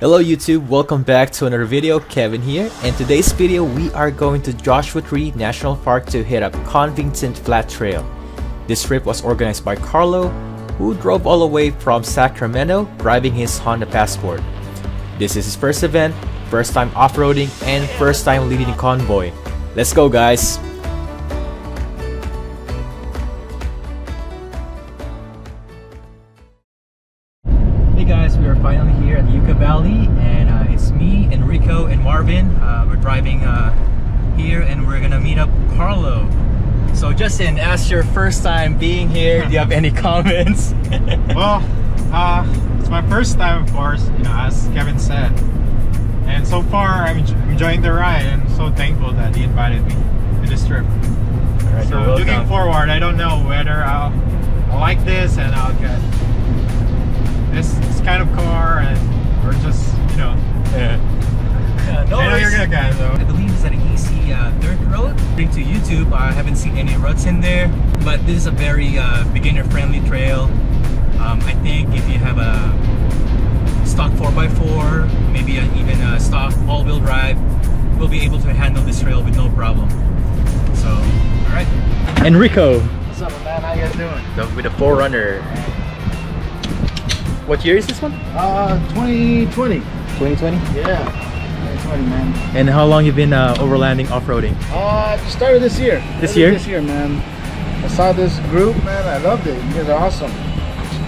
Hello YouTube, welcome back to another video, Kevin here. In today's video, we are going to Joshua Tree National Park to hit up Convington Flat Trail. This trip was organized by Carlo, who drove all the way from Sacramento driving his Honda Passport. This is his first event, first time off-roading, and first time leading a convoy. Let's go guys! Guys, we are finally here at the Yucca Valley and uh, it's me, Enrico, and Marvin. Uh, we're driving uh, here and we're gonna meet up Carlo. So Justin, as your first time being here, do you have any comments? well, uh, it's my first time, of course, you know, as Kevin said. And so far, I'm enjoying the ride and so thankful that he invited me to this trip. So looking forward, I don't know whether I'll, I'll like this and I'll get this, this kind of car and or just, you know, Yeah, no I know you're worries. good guys though. I believe it's an easy uh, dirt road. According to YouTube, I haven't seen any ruts in there, but this is a very uh, beginner-friendly trail. Um, I think if you have a stock 4x4, maybe a, even a stock all-wheel drive, we'll be able to handle this trail with no problem. So, all right. Enrico, What's up, man? How you guys doing? the, with the 4Runner. What year is this one? Uh, 2020. 2020. Yeah, 2020, man. And how long you been uh, overlanding off-roading? Uh, just started this year. This year? This year, man. I saw this group, man. I loved it. You guys are awesome.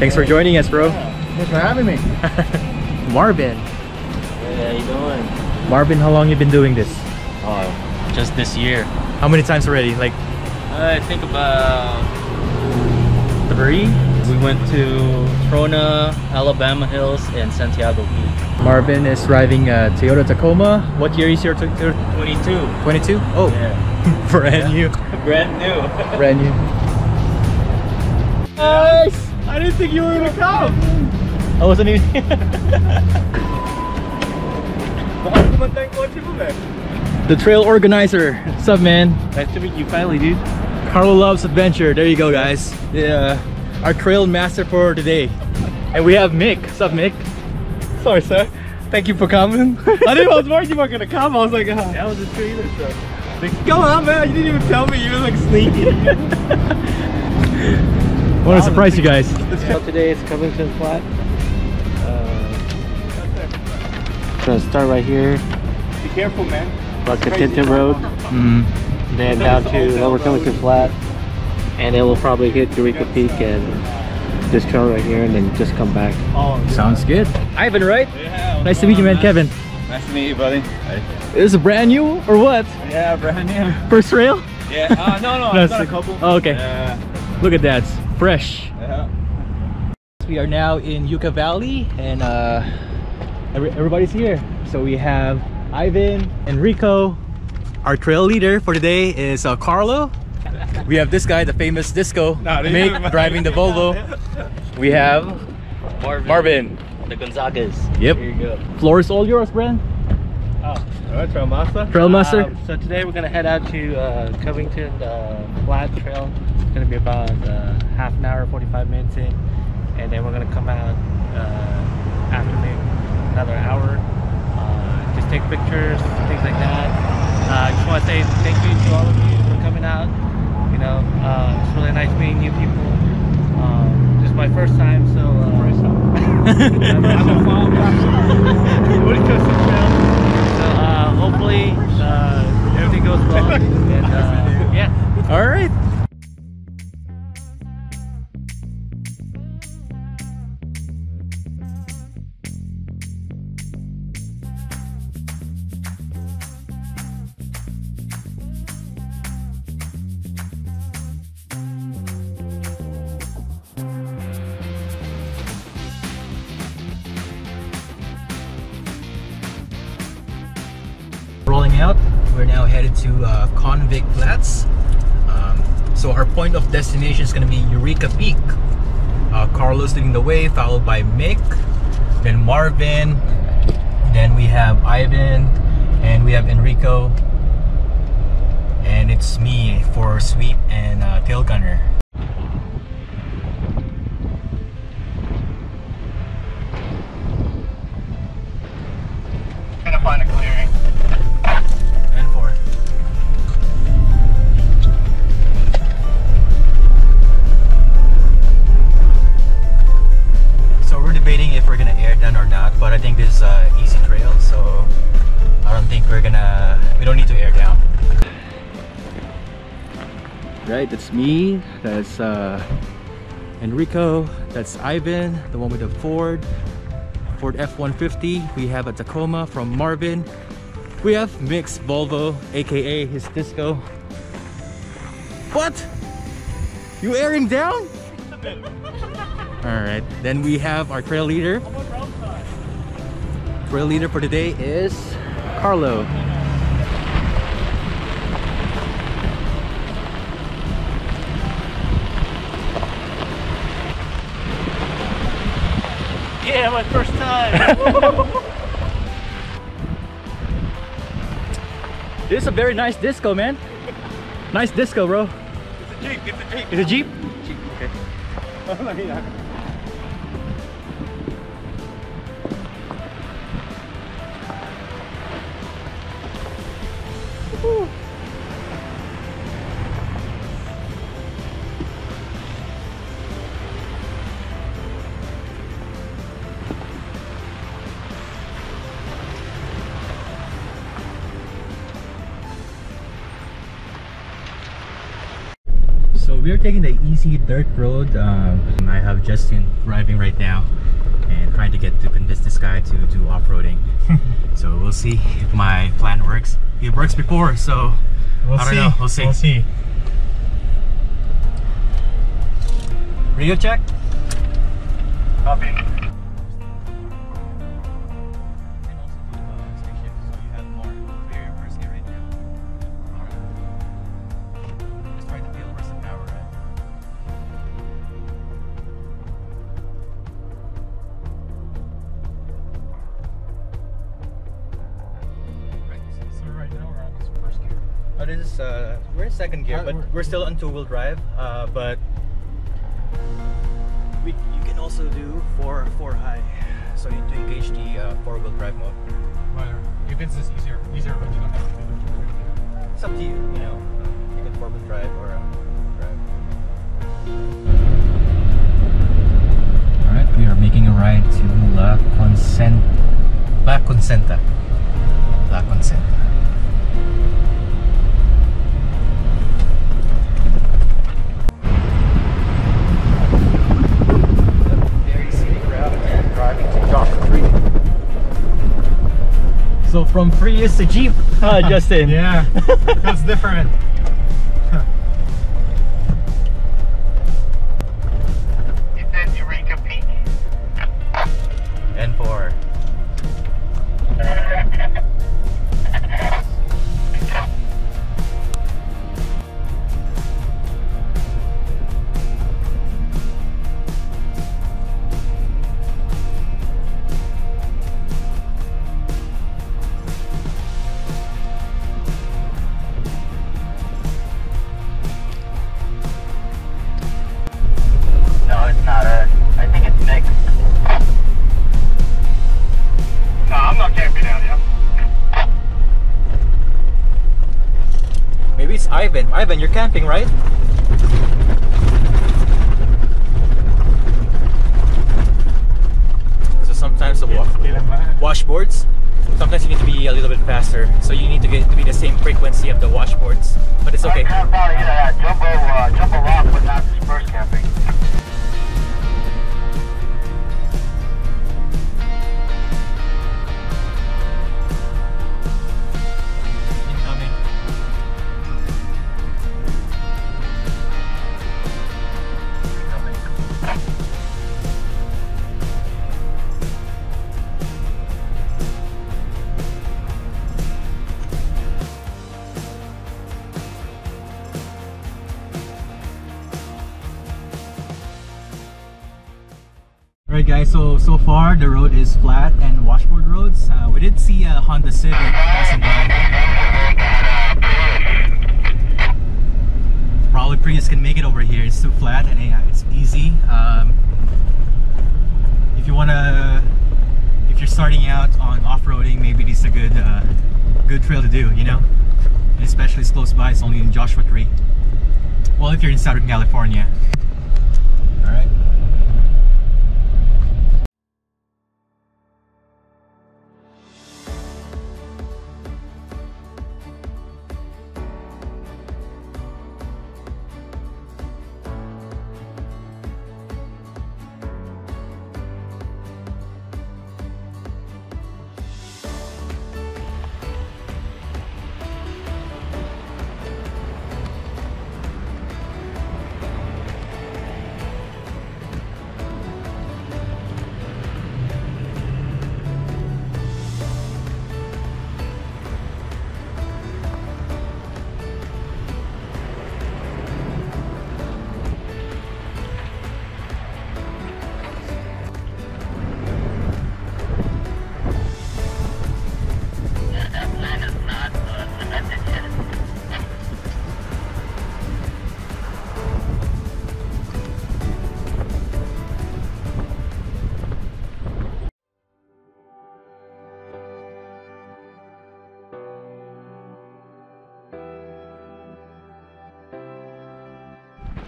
Thanks for joining us, bro. Yeah, Thanks for having me. Marvin. Hey, how you doing? Marvin, how long you been doing this? Oh, just this year. How many times already? Like I think about three? We went to Trona, Alabama Hills, and Santiago Beach. Marvin is driving a Toyota Tacoma. What year is your Toyota? 22. 22? Oh, Yeah. brand new. Brand new. Brand new. Nice! I didn't think you were gonna come. I wasn't even The trail organizer. What's up, man? Nice to meet you finally, dude. Carlo loves adventure. There you go, guys. Yeah, our trail master for today. And we have Mick. What's up, Mick? Sorry, sir. Thank you for coming. I didn't I was worried you weren't gonna come. I was like, ah. That was a trailer truck. come on, man. You didn't even tell me. You were like sneaky. Want to surprise you guys. So today it's Covington Flat. Uh, gonna start right here, Be careful, man. like the Tinton Road, Mm. then down to Lower Covington Flat, and then we'll probably hit Eureka Peak and this trail right here, and then just come back. Oh, Sounds good. Ivan, right? yeah. Nice to meet you, man. Kevin. Nice to meet you, buddy. Is this brand new or what? Yeah, brand new. First trail? Yeah. Uh, no, no. No, I've got a couple. oh, okay. Yeah. Look at that. Fresh. yeah. We are now in Yucca Valley and uh, every, everybody's here. So we have Ivan, Enrico. Our trail leader for today is uh, Carlo. We have this guy, the famous disco No, they- Mick, driving the Volvo. We have Marvin. Marvin. The Gonzagas. Yep. Here you go. Floor is all yours, Brand. Oh, alright, Trail Master. Trail Master. Um, so today we're gonna head out to uh, Covington uh, Flat Trail. It's gonna be about uh, half an hour, 45 minutes in, and then we're gonna come out uh, after maybe another hour. Uh, just take pictures, things like that. Uh, I just want to say thank you to all of you for coming out. You know, uh, it's really nice meeting new people. Um, this is my first time, so. Uh, I'm, I'm a fall When it comes to trail. So uh, hopefully uh, everything goes well. And uh, yeah. All right. Now headed to uh, Convict Flats. Um, so our point of destination is going to be Eureka Peak. Uh, Carlos leading the way, followed by Mick, then Marvin, then we have Ivan, and we have Enrico, and it's me for sweep and uh, tail gunner. Right, that's me, that's uh, Enrico, that's Ivan, the one with the Ford, Ford F-150. We have a Tacoma from Marvin. We have Mick's Volvo, aka his disco. What? You airing down? Alright, then we have our trail leader. Trail leader for today is Carlo. Yeah, my first time. This is a very nice disco, man. Nice disco, bro. it's a Jeep, it's a Jeep. It's a Jeep? Jeep, okay. So we're taking the easy dirt road. Um, I have Justin driving right now and trying to get to convince this guy to do off-roading. so we'll see if my plan works. It works before, so We'll I don't see. know. We'll see. We'll see. radio check. Copy. Is uh, we're in second gear, Uh, but we're- we're still on two-wheel drive. Uh, but we you can also do four four high, so you to engage the uh, four-wheel drive mode. Whatever. If it's just easier, easier, but you don't have to do it. It's up to you. You know, you can four-wheel drive or uh, drive. All right, we are making a ride to La Consent, La Consenta, La Consenta. So from Prius to Jeep, uh, Justin. Yeah, that's different. You're camping, right? So sometimes the wa- washboards, sometimes you need to be a little bit faster. So you need to get to be the same frequency of the washboards. But it's okay. At Jumbo, uh, Jumbo Rock, but not dispersed camping. So so far the road is flat and washboard roads. Uh, we did see a Honda Civic passing by. Probably Prius can make it over here. It's too flat and uh, it's easy. Um, if you wanna, if you're starting out on off-roading, maybe this is a good uh, good trail to do. You know, and especially it's close by. It's only in Joshua Tree. Well, if you're in Southern California.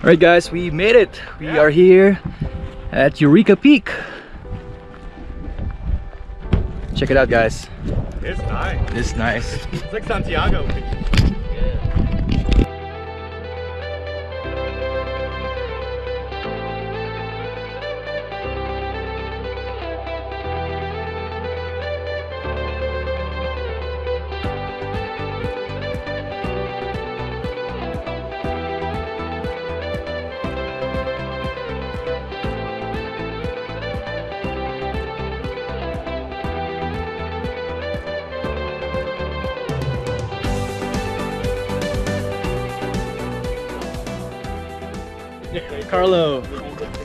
Alright guys, we made it. We are here at Eureka Peak. Check it out guys. It's nice. It's nice. It's like Santiago. Carlo,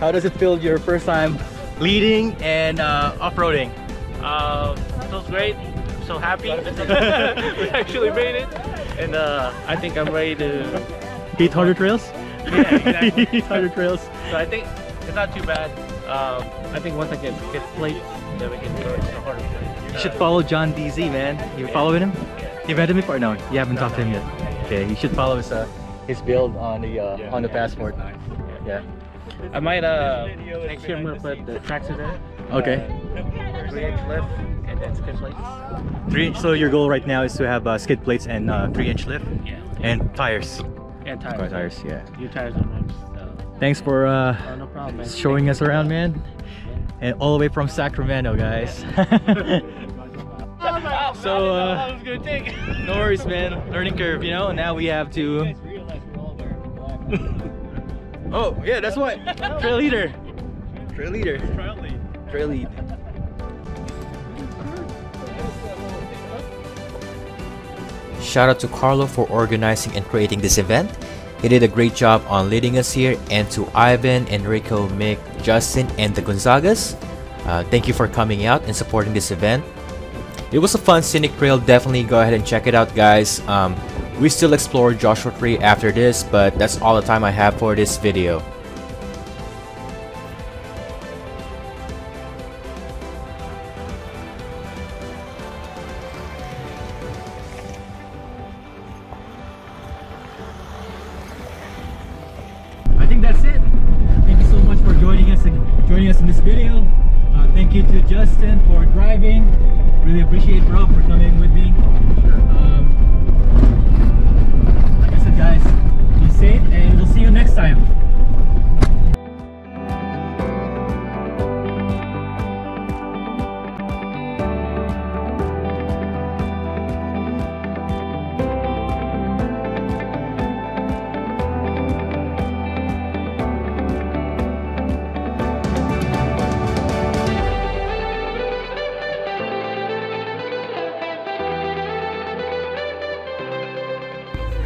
how does it feel your first time leading and uh, off-roading? Uh, feels great. I'm so happy. we actually made it. And uh, I think I'm ready to. 800 trails? Yeah, exactly. 800 trails. So I think it's not too bad. Um, I think once I get get plates, then we can go the harder place. You should follow John DZ, man. You following him? You've met him before? No, you haven't talked to him yet. Okay, you should follow his uh, his build on the uh, on the passport. Yeah. I might uh next year I'm gonna put the tracksuit in. Okay. Uh, three inch lift and then skid plates. Three inch. So your goal right now is to have uh, skid plates and uh, three inch lift Yeah. and tires. And tires. Car tires. Yeah. New tires on rims. So. Thanks for uh, Oh, no problem, man. showing us around, man. And all the way from Sacramento, guys. so uh, I was gonna take. no worries, man. Learning curve, you know. And now we have to. Oh yeah, that's what. Trail leader. Trail leader. Trail lead. Trail lead. Shout out to Carlo for organizing and creating this event. He did a great job on leading us here, and to Ivan, Enrico, Mick, Justin, and the Gonzagas. Uh, thank you for coming out and supporting this event. It was a fun scenic trail. Definitely go ahead and check it out, guys. Um, we still explore Joshua Tree after this, but that's all the time I have for this video.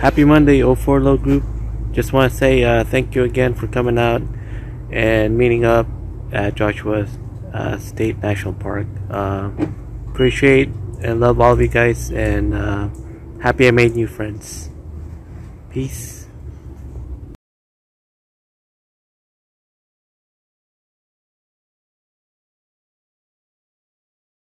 Happy Monday, 04 Low Group. Just want to say uh, thank you again for coming out and meeting up at Joshua uh, State National Park. Uh, appreciate and love all of you guys, and uh, happy I made new friends. Peace.